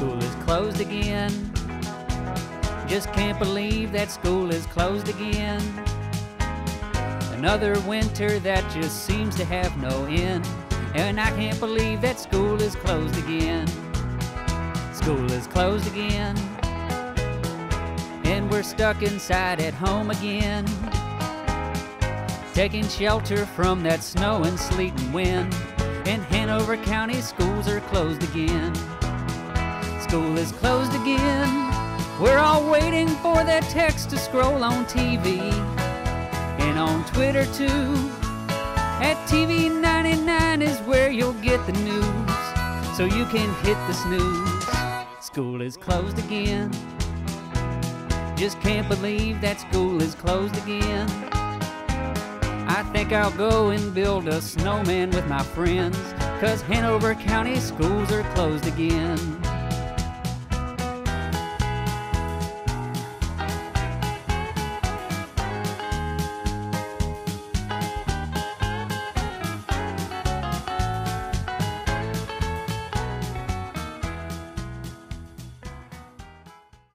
closed again. Just can't believe that school is closed again. Another winter that just seems to have no end. And I can't believe that school is closed again. School is closed again. And we're stuck inside at home again. Taking shelter from that snow and sleet and wind. In Hanover County, schools are closed again. School is closed again. We're all waiting for that text to scroll on TV and on Twitter too. At TV 99 is where you'll get the news, so you can hit the snooze. School is closed again. Just can't believe that school is closed again. I think I'll go and build a snowman with my friends, cause Hanover County schools are closed again.